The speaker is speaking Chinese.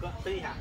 哥等一下